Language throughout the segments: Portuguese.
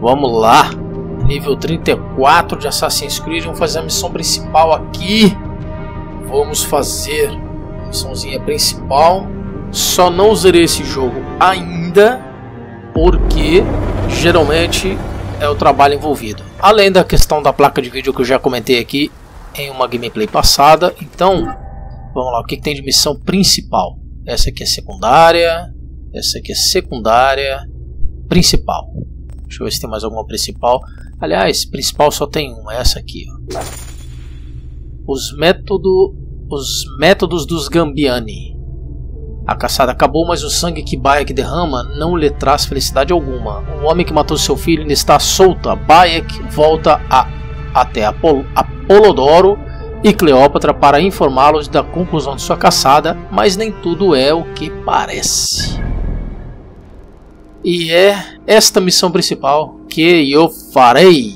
Vamos lá. Nível 34 de Assassin's Creed. Vamos fazer a missão principal aqui. Vamos fazer a missãozinha principal. Só não zerei esse jogo ainda. Porque geralmente é o trabalho envolvido. Além da questão da placa de vídeo que eu já comentei aqui em uma gameplay passada. Então, vamos lá. O que, que tem de missão principal? Essa aqui é secundária. Essa aqui é secundária. Principal. Deixa eu ver se tem mais alguma principal. Aliás, principal só tem uma, essa aqui. Ó. Os, método, os métodos dos Gambiani. A caçada acabou, mas o sangue que Bayek derrama não lhe traz felicidade alguma. O homem que matou seu filho ainda está solta. Bayek volta a, até Apol Apolodoro e Cleópatra para informá-los da conclusão de sua caçada, mas nem tudo é o que parece. E é esta missão principal que eu farei.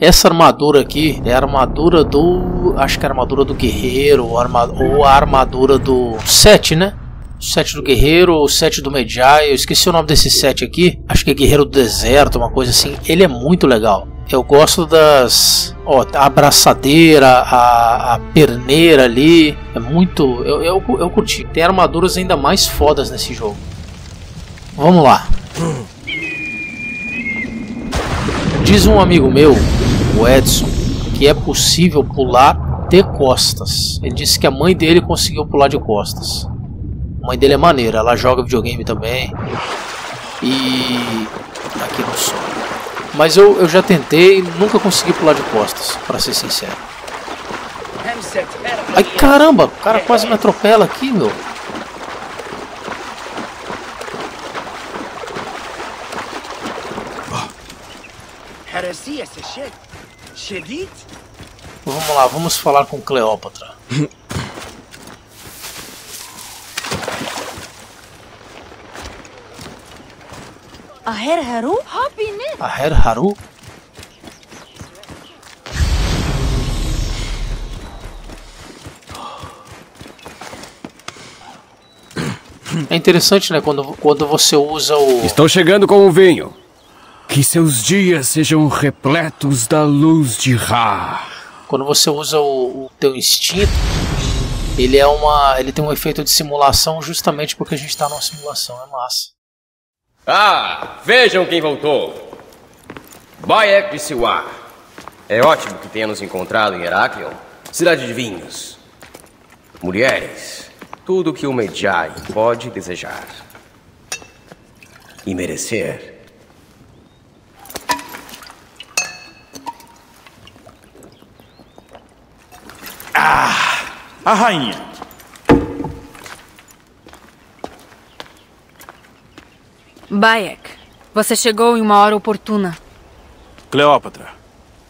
Essa armadura aqui é a armadura do. Acho que é a armadura do guerreiro, ou, arma, ou a armadura do 7, né? O 7 do guerreiro, o 7 do Medjay. Eu esqueci o nome desse 7 aqui. Acho que é guerreiro do deserto, uma coisa assim. Ele é muito legal. Eu gosto das. Ó, a abraçadeira, a, a perneira ali. É muito. Eu, eu, eu curti. Tem armaduras ainda mais fodas nesse jogo. Vamos lá. Diz um amigo meu, o Edson, que é possível pular de costas. Ele disse que a mãe dele conseguiu pular de costas. A mãe dele é maneira, ela joga videogame também. E. Aqui no som. Mas eu, eu já tentei nunca consegui pular de costas, para ser sincero. Ai caramba, o cara quase me atropela aqui, meu. Vamos lá, vamos falar com Cleópatra. Aher Haru? Aher Haru? É interessante, né? Quando, quando você usa o. Estou chegando com o vinho. Que seus dias sejam repletos da luz de Ra. Quando você usa o, o teu instinto, ele é uma. ele tem um efeito de simulação justamente porque a gente está numa simulação, é massa. Ah, vejam quem voltou. Bayek de Siwa. É ótimo que tenha nos encontrado em Heraklion, cidade de vinhos. Mulheres, tudo que o Medjay pode desejar. E merecer. A rainha. Bayek, você chegou em uma hora oportuna. Cleópatra.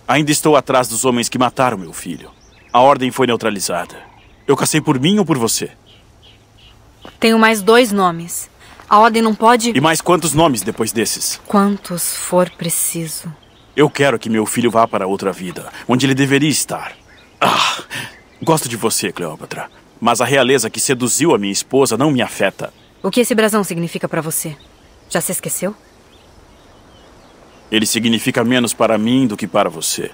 Ainda estou atrás dos homens que mataram meu filho. A ordem foi neutralizada. Eu cacei por mim ou por você? Tenho mais dois nomes. A ordem não pode. E mais quantos nomes depois desses? Quantos for preciso. Eu quero que meu filho vá para outra vida, onde ele deveria estar. Ah, gosto de você, Cleópatra. Mas a realeza que seduziu a minha esposa não me afeta. O que esse brasão significa para você? Já se esqueceu? Ele significa menos para mim do que para você.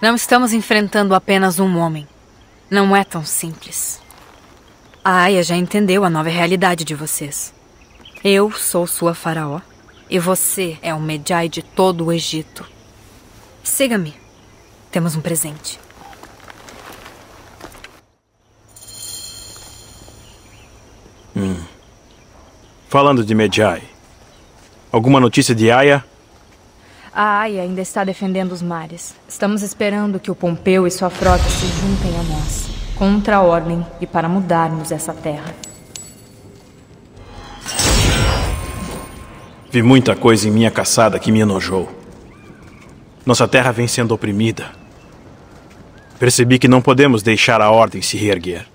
Não estamos enfrentando apenas um homem. Não é tão simples. A Aya já entendeu a nova realidade de vocês. Eu sou sua faraó e você é o Medjay de todo o Egito. Siga-me. Temos um presente. Falando de Medjay, alguma notícia de Aya? A Aya ainda está defendendo os mares. Estamos esperando que o Pompeu e sua frota se juntem a nós. Contra a ordem e para mudarmos essa terra. Vi muita coisa em minha caçada que me enojou. Nossa terra vem sendo oprimida. Percebi que não podemos deixar a ordem se reerguer.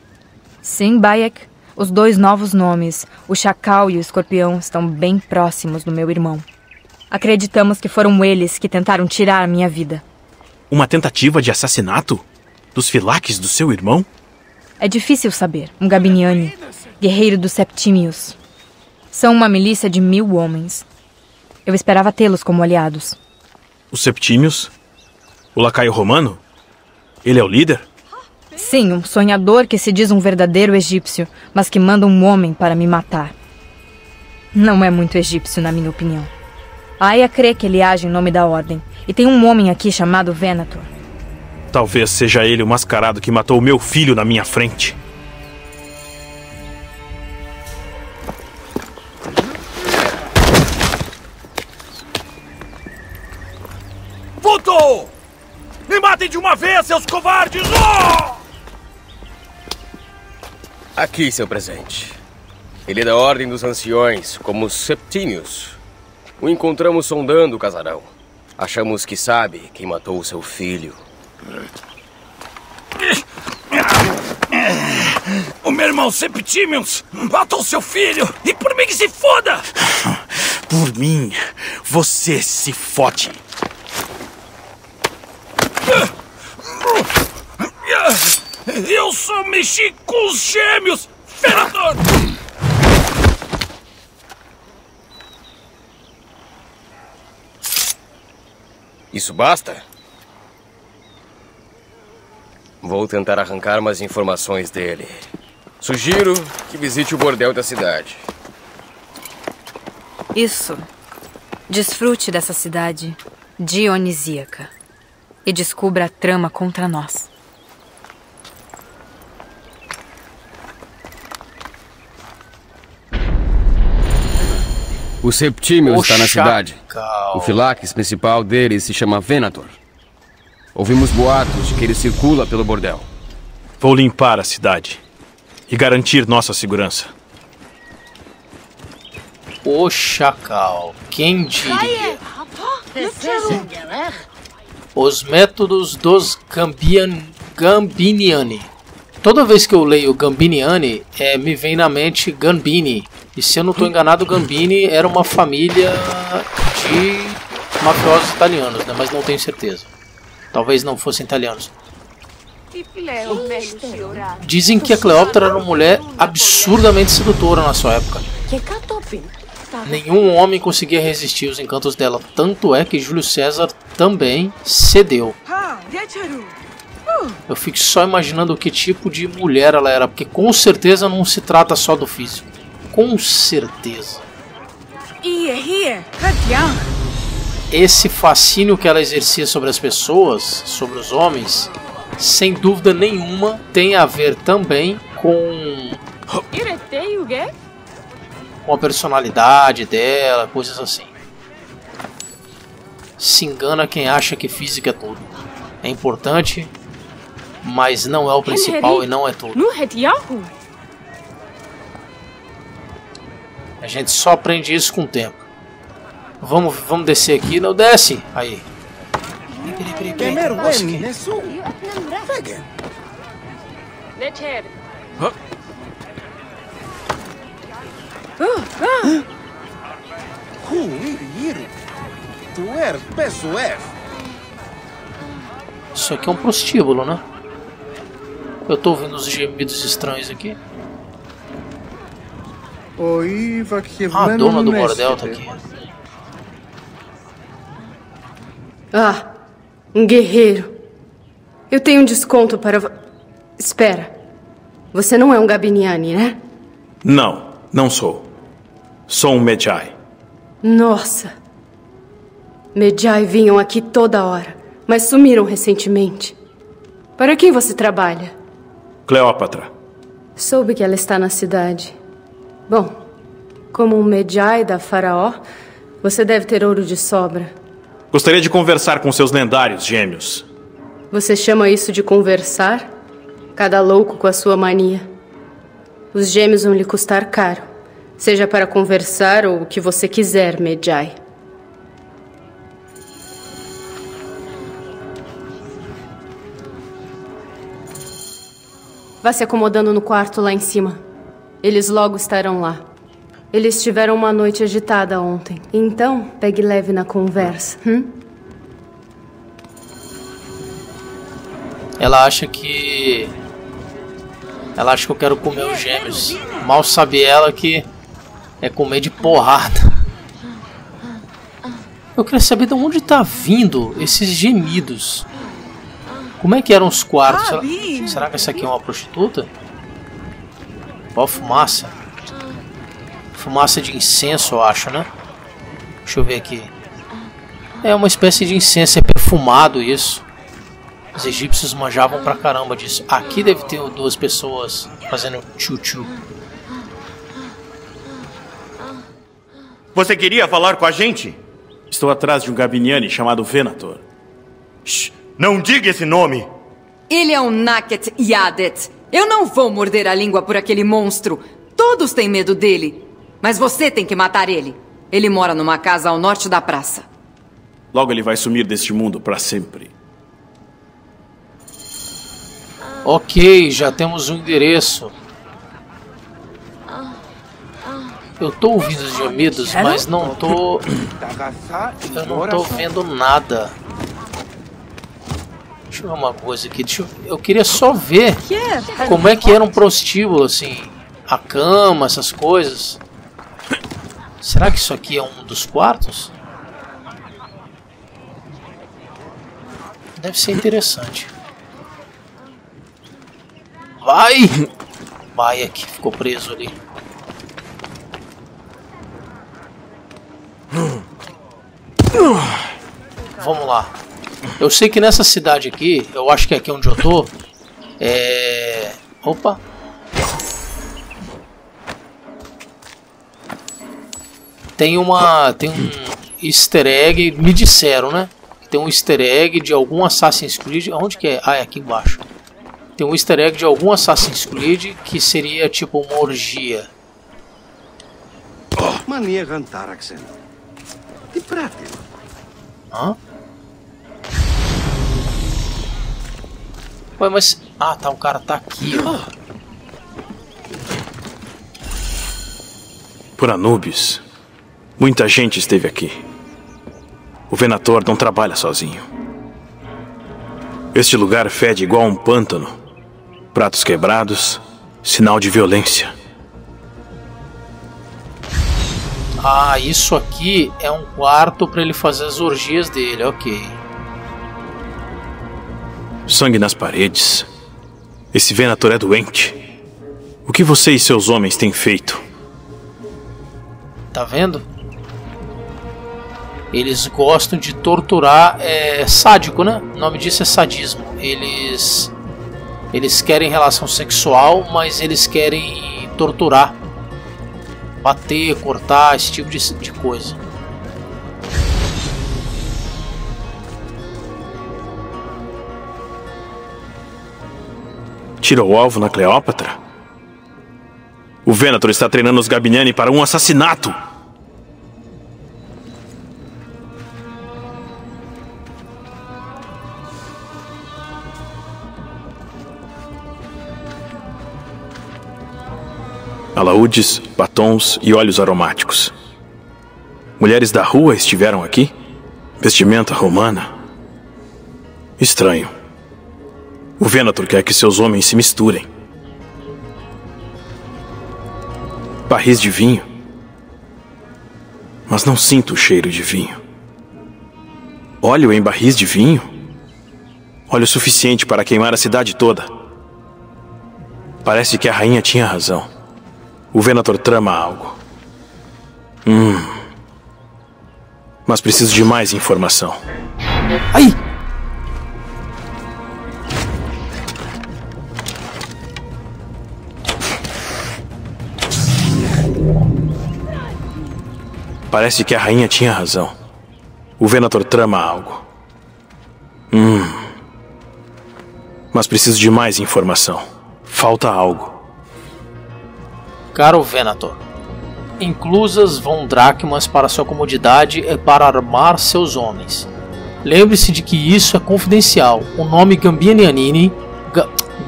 Sim, Bayek. Os dois novos nomes, o Chacal e o Escorpião, estão bem próximos do meu irmão. Acreditamos que foram eles que tentaram tirar a minha vida. Uma tentativa de assassinato? Dos filaques do seu irmão? É difícil saber. Um Gabiniani, guerreiro dos Septimius. São uma milícia de mil homens. Eu esperava tê-los como aliados. Os Septímios? O lacaio romano? Ele é o líder? Sim, um sonhador que se diz um verdadeiro egípcio, mas que manda um homem para me matar. Não é muito egípcio, na minha opinião. A Aya crê que ele age em nome da ordem, e tem um homem aqui chamado Venator. Talvez seja ele o mascarado que matou meu filho na minha frente. Voltou! Me matem de uma vez, seus covardes! Oh! Aqui, seu presente. Ele é da Ordem dos Anciões, como os Septímios. O encontramos sondando o casarão. Achamos que sabe quem matou o seu filho. O meu irmão Septimius matou seu filho e por mim que se foda! Por mim, você se fode. Eu só mexi com os gêmeos, Ferator! Isso basta? Vou tentar arrancar mais informações dele. Sugiro que visite o bordel da cidade. Isso. Desfrute dessa cidade dionisíaca e descubra a trama contra nós. O Septímio está na cidade. O filax principal dele se chama Venator. Ouvimos boatos de que ele circula pelo bordel. Vou limpar a cidade e garantir nossa segurança. O Chacal. Quem diria? Os métodos dos Gambian, Gambiniani. Toda vez que eu leio Gambiniani, é, me vem na mente Gambini. E se eu não estou enganado, Gambini era uma família de mafiosos italianos, né? mas não tenho certeza. Talvez não fossem italianos. Dizem que a Cleópatra era uma mulher absurdamente sedutora na sua época. Nenhum homem conseguia resistir aos encantos dela. Tanto é que Júlio César também cedeu. Eu fico só imaginando que tipo de mulher ela era, porque com certeza não se trata só do físico. Com certeza. Esse fascínio que ela exercia sobre as pessoas, sobre os homens, sem dúvida nenhuma tem a ver também com com a personalidade dela, coisas assim. Se engana quem acha que física é tudo. É importante, mas não é o principal e não é tudo. A gente só aprende isso com o tempo. Vamos, vamos descer aqui. Não, desce. Aí. Peraí, peraí, peraí, peraí. Nossa, que- Tu peso F. Isso aqui é um prostíbulo, né? Eu tô ouvindo os gemidos estranhos aqui. Oi, que Ah, a dona do bordel tá aqui. Ah, um guerreiro. Eu tenho um desconto para. Espera. Você não é um Gabiniani, né? Não, não sou. Sou um Medjai. Nossa. Medjai vinham aqui toda hora, mas sumiram recentemente. Para quem você trabalha? Cleópatra. Soube que ela está na cidade. Bom, como um Medjai da Faraó, você deve ter ouro de sobra. Gostaria de conversar com seus lendários gêmeos. Você chama isso de conversar? Cada louco com a sua mania. Os gêmeos vão lhe custar caro. Seja para conversar ou o que você quiser, Medjai. Vá se acomodando no quarto lá em cima. Eles logo estarão lá. Eles tiveram uma noite agitada ontem. Então, pegue leve na conversa. Hum? Ela acha que. Ela acha que eu quero comer os gêmeos. Mal sabe ela que é comer de porrada. Eu queria saber de onde tá vindo esses gemidos. Como é que eram os quartos? Será, será que essa aqui é uma prostituta? Ó, fumaça. Fumaça de incenso, eu acho, né? Deixa eu ver aqui. É uma espécie de incenso, é perfumado isso. Os egípcios manjavam pra caramba disso. Aqui deve ter duas pessoas fazendo tchu-tchu. Você queria falar com a gente? Estou atrás de um Gabiniani chamado Venator. Shh, não diga esse nome! Ele é um Naket Yadet. Eu não vou morder a língua por aquele monstro. Todos têm medo dele. Mas você tem que matar ele. Ele mora numa casa ao norte da praça. Logo ele vai sumir deste mundo para sempre. Ok, já temos o um endereço. Eu tô ouvindo os gemidos, mas não tô. Eu não tô vendo nada. Deixa eu ver uma coisa aqui. Deixa eu... eu queria só ver como é que era um prostíbulo, assim. A cama, essas coisas. Será que isso aqui é um dos quartos? Deve ser interessante. Vai! Vai aqui, ficou preso ali. Vamos lá. Eu sei que nessa cidade aqui, eu acho que é aqui onde eu tô, é... Opa! Tem uma... tem um easter egg, me disseram, né? Tem um easter egg de algum Assassin's Creed, onde que é? Ah, é aqui embaixo. Tem um easter egg de algum Assassin's Creed que seria tipo uma orgia. Mania Gantaraxen. De prata. Hã? Ué, mas... Ah, tá, o cara tá aqui, ó. Por Anubis, muita gente esteve aqui. O Venator não trabalha sozinho. Este lugar fede igual a um pântano. Pratos quebrados, sinal de violência. Ah, isso aqui é um quarto para ele fazer as orgias dele, ok sangue nas paredes. Esse Venator é doente. O que você e seus homens têm feito? Tá vendo? Eles gostam de torturar, é sádico, né? O nome disso é sadismo. Eles eles querem relação sexual, mas eles querem torturar, bater, cortar, esse tipo de, de coisa. Tira o alvo na Cleópatra? O Venator está treinando os Gabiniani para um assassinato! Alaúdes, batons e óleos aromáticos. Mulheres da rua estiveram aqui? Vestimenta romana? Estranho. O Venator quer que seus homens se misturem. Barris de vinho. Mas não sinto o cheiro de vinho. Óleo em barris de vinho? Óleo suficiente para queimar a cidade toda. Parece que a rainha tinha razão. O Venator trama algo. Hum. Mas preciso de mais informação. Ai! Parece que a rainha tinha razão. O Venator trama algo. Hum. Mas preciso de mais informação. Falta algo. Caro Venator, inclusas vão dracmas para sua comodidade e para armar seus homens. Lembre-se de que isso é confidencial. O nome Gambiniani,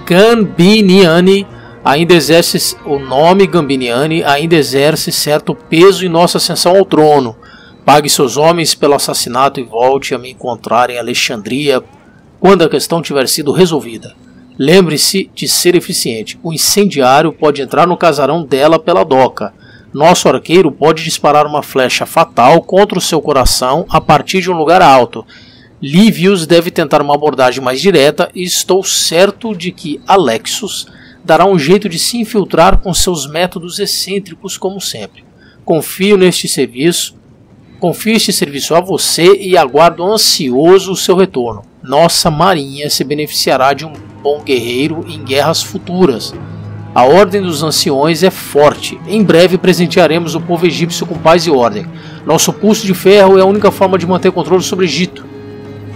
Gambiniani ainda exerce o nome Gambiniani ainda exerce certo peso em nossa ascensão ao trono. Pague seus homens pelo assassinato e volte a me encontrar em Alexandria quando a questão tiver sido resolvida. Lembre-se de ser eficiente. O incendiário pode entrar no casarão dela pela doca. Nosso arqueiro pode disparar uma flecha fatal contra o seu coração a partir de um lugar alto. Livius deve tentar uma abordagem mais direta e estou certo de que Alexus dará um jeito de se infiltrar com seus métodos excêntricos como sempre. Confio neste serviço, confio este serviço a você e aguardo ansioso o seu retorno. Nossa marinha se beneficiará de um bom guerreiro em guerras futuras. A Ordem dos Anciões é forte. Em breve presentearemos o povo egípcio com paz e ordem. Nosso pulso de ferro é a única forma de manter controle sobre o Egito.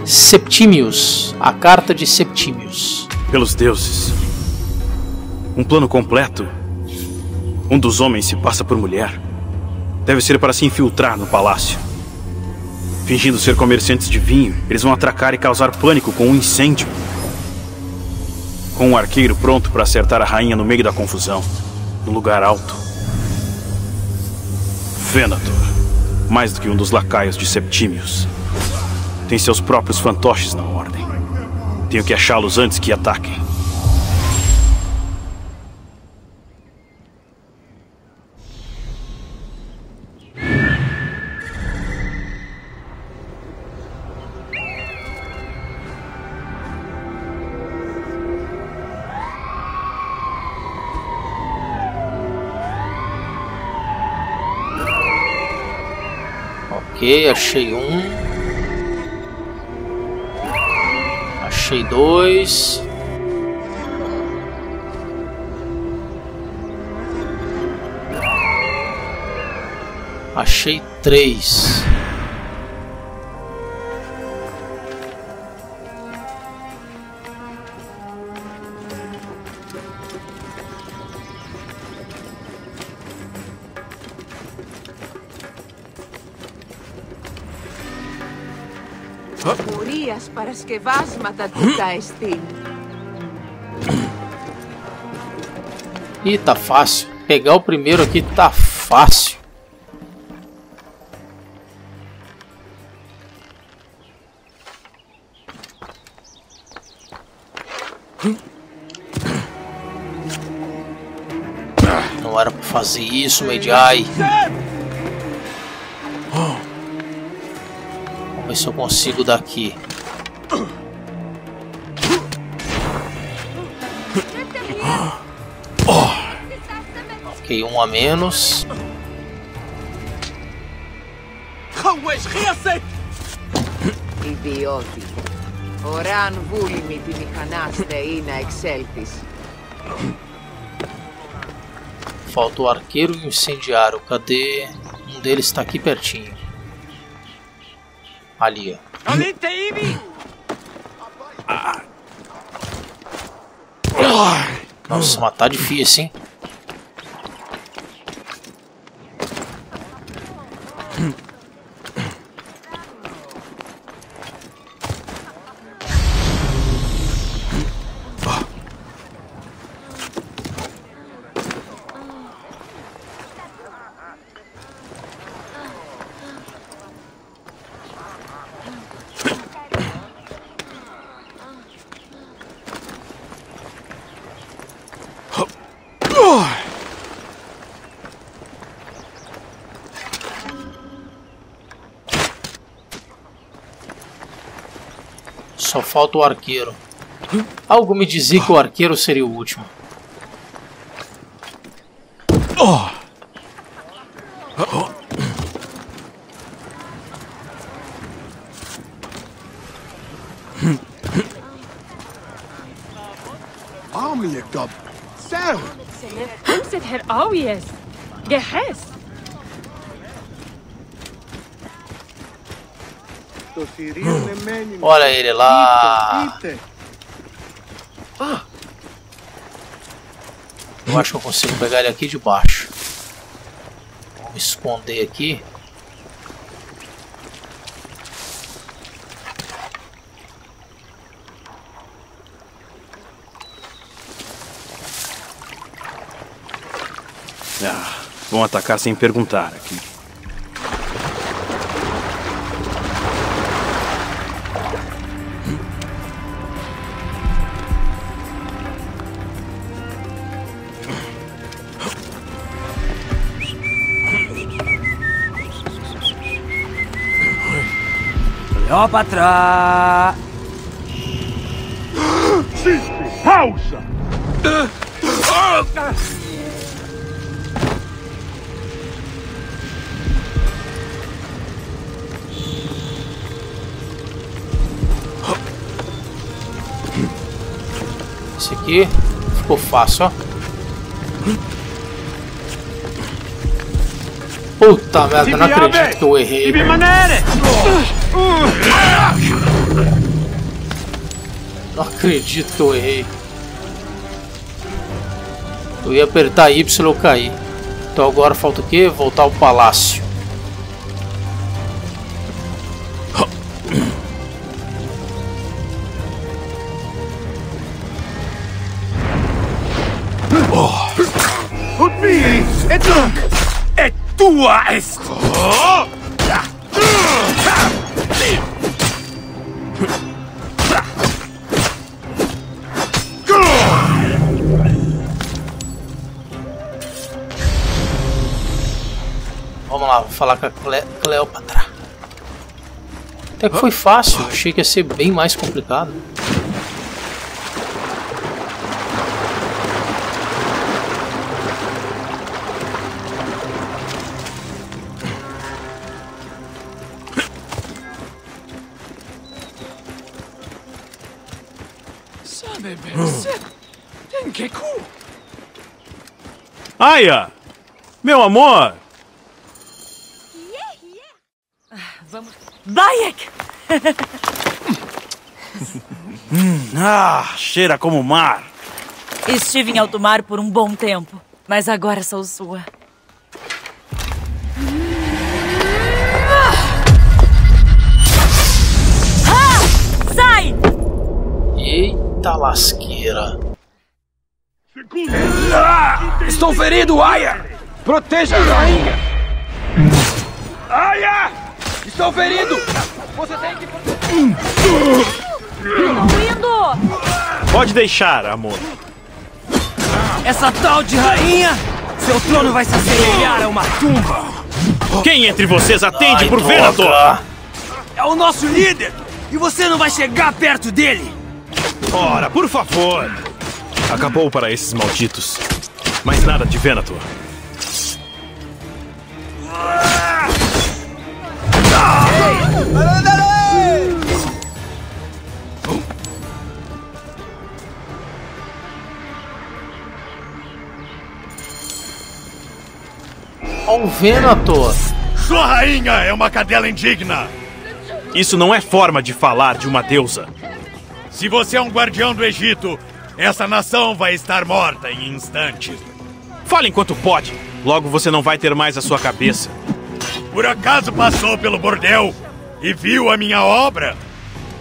Septimius, a carta de Septimius. Pelos deuses. Um plano completo. Um dos homens se passa por mulher. Deve ser para se infiltrar no palácio. Fingindo ser comerciantes de vinho, eles vão atracar e causar pânico com um incêndio com um arqueiro pronto para acertar a rainha no meio da confusão, no lugar alto. Venator, mais do que um dos lacaios de Septimius, tem seus próprios fantoches na ordem. Tenho que achá-los antes que ataquem. Achei um. Achei dois. Achei três. παρασκευάσματα του τα εστίν. Ih, tá fácil. Pegar o primeiro aqui tá fácil. Não era pra fazer isso, Medjai. Vamos ver se eu consigo daqui. Ok, um a menos. Ιδιώτη. Ωράν βούλημη τη μηχανάστε ή να εξέλθεις. Falta o arqueiro e o incendiário. Cadê? Um deles está aqui pertinho. Ali, ó. Nossa, mas tá difícil, hein? Só falta o arqueiro. Algo me dizia que o arqueiro seria o último. عامل القبر ساوي همسة هرقاويس جهاز تثيرين مني Olha ele lá. Eu acho que eu consigo pegar ele aqui de baixo. Vou me esconder aqui. Ah, vão atacar sem perguntar aqui. Cleópatra! Pausa! Esse aqui ficou fácil, ó. Puta merda, não acredito que eu errei. Não acredito que eu errei. Eu ia apertar Y e eu caí. Então agora falta o quê? Voltar ao palácio. Falar com a Cle Cleópatra. Até que foi fácil, achei que ia ser bem mais complicado. Aya! Meu amor! Bayek! Ah, cheira como mar. Estive em alto mar por um bom tempo, mas agora sou sua. Ah! Sai! Eita lasqueira. Ah, estou ferido, Aya! Proteja a rainha! Aya! Estou ferido! Você tem que... Estou indo! Pode deixar, amor. Essa tal de rainha! Seu trono vai se assemelhar a uma tumba! Quem entre vocês atende Ai, por. Venator? É o nosso líder! E você não vai chegar perto dele! Ora, por favor. Acabou para esses malditos. Mais nada de Venator. Ó o Venator. Sua rainha é uma cadela indigna! Isso não é forma de falar de uma deusa. Se você é um guardião do Egito, essa nação vai estar morta em instantes. Fale enquanto pode. Logo você não vai ter mais a sua cabeça. Por acaso passou pelo bordel e viu a minha obra?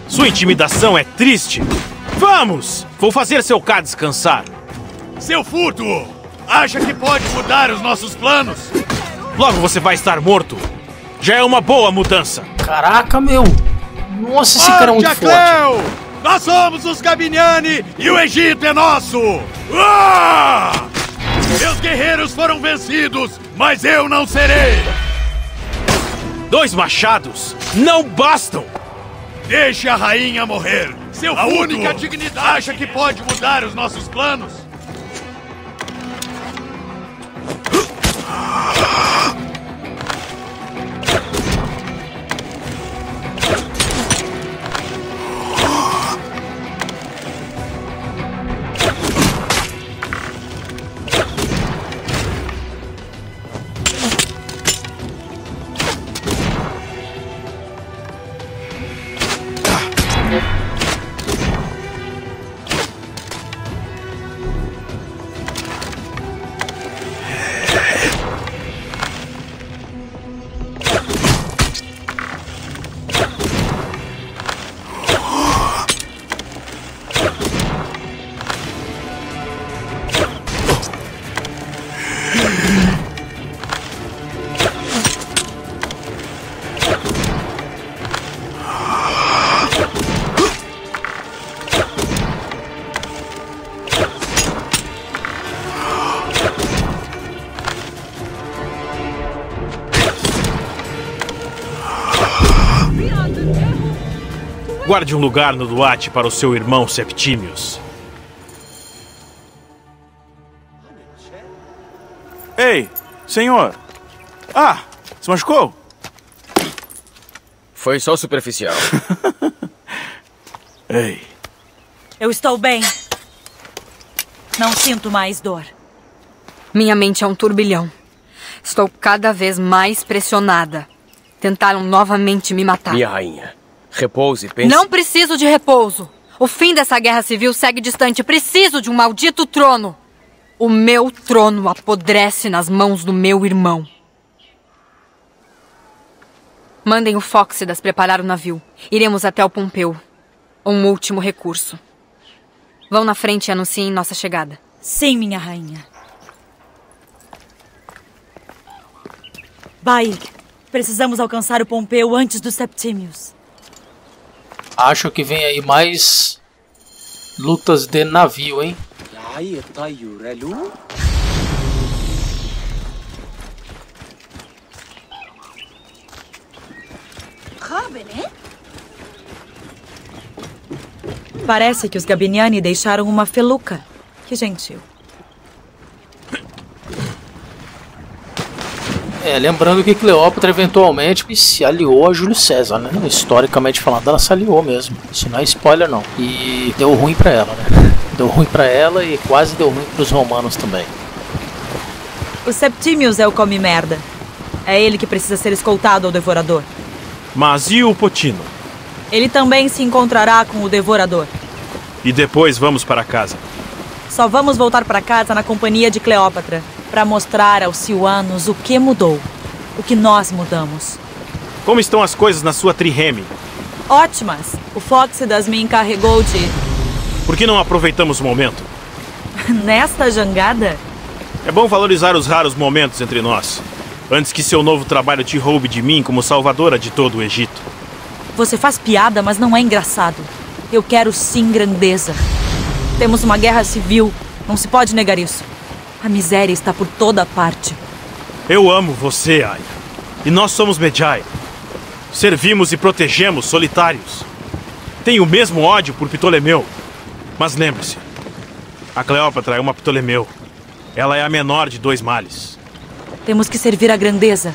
Sua intimidação é triste. Vamos! Vou fazer seu K descansar. Seu furto! Acha que pode mudar os nossos planos? Logo você vai estar morto. Já é uma boa mudança. Caraca, meu. Nossa, esse cara é muito forte. Nós somos os Gabiniani e o Egito é nosso! Ah! Meus guerreiros foram vencidos, mas eu não serei! Dois machados não bastam. Deixe a rainha morrer! Seu A única dignidade acha que pode mudar os nossos planos? あっ! Guarde um lugar no Duarte para o seu irmão Septimius. Ei, senhor. Ah, se machucou? Foi só superficial. Ei. Eu estou bem. Não sinto mais dor. Minha mente é um turbilhão. Estou cada vez mais pressionada. Tentaram novamente me matar. Minha rainha, repouse e pense. Não preciso de repouso. O fim dessa guerra civil segue distante. Preciso de um maldito trono. O meu trono apodrece nas mãos do meu irmão. Mandem o Fóxidas preparar o navio. Iremos até o Pompeu. Um último recurso. Vão na frente e anunciem nossa chegada. Sim, minha rainha. Vai. Precisamos alcançar o Pompeu antes dos Septimius. Acho que vem aí mais lutas de navio, hein? Parece que os Gabiniani deixaram uma feluca. Que gentil. É, lembrando que Cleópatra eventualmente se aliou a Júlio César, né? Historicamente falando, ela se aliou mesmo. Isso não é spoiler, não. E deu ruim pra ela, né? Deu ruim pra ela e quase deu ruim pros romanos também. O Septimius é o come-merda. É ele que precisa ser escoltado ao Devorador. Mas e o Potino? Ele também se encontrará com o Devorador. E depois vamos para casa. Só vamos voltar para casa na companhia de Cleópatra para mostrar aos Silvanos o que mudou, o que nós mudamos. Como estão as coisas na sua trireme? Ótimas. O Fóxidas me encarregou de. Por que não aproveitamos o momento? Nesta jangada? É bom valorizar os raros momentos entre nós, antes que seu novo trabalho te roube de mim como salvadora de todo o Egito. Você faz piada, mas não é engraçado. Eu quero sim grandeza. Temos uma guerra civil. Não se pode negar isso. A miséria está por toda parte. Eu amo você, Aya. E nós somos Medjai. Servimos e protegemos solitários. Tenho o mesmo ódio por Ptolemeu. Mas lembre-se, a Cleópatra é uma Ptolemeu. Ela é a menor de dois males. Temos que servir a grandeza.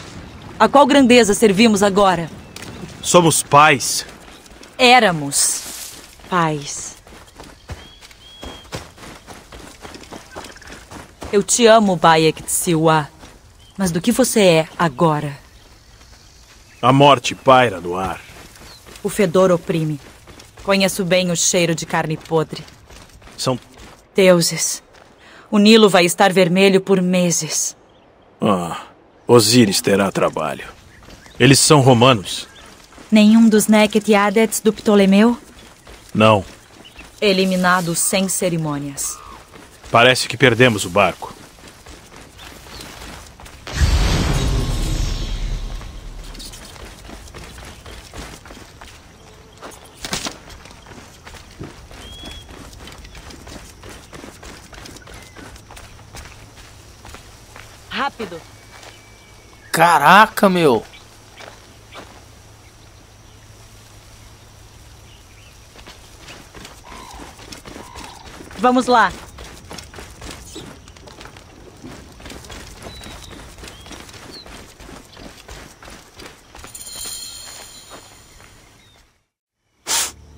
A qual grandeza servimos agora? Somos pais. Éramos pais. Eu te amo, Bayek Tsiwa. Mas do que você é agora? A morte paira no ar. O fedor oprime. Conheço bem o cheiro de carne podre. São. Deuses. O Nilo vai estar vermelho por meses. Ah, Osíris terá trabalho. Eles são romanos. Nenhum dos Neket e Adets do Ptolemeu? Não. Eliminados sem cerimônias. Parece que perdemos o barco. Rápido. Caraca, meu. Vamos lá.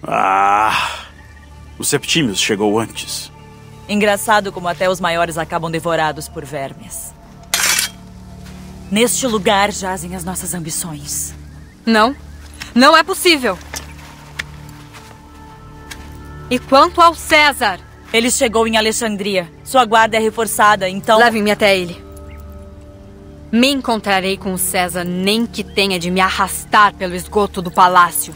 Ah! O Septimius chegou antes. Engraçado como até os maiores acabam devorados por vermes. Neste lugar jazem as nossas ambições. Não. Não é possível. E quanto ao César? Ele chegou em Alexandria. Sua guarda é reforçada, então. Levem-me até ele. Me encontrarei com o César, nem que tenha de me arrastar pelo esgoto do palácio.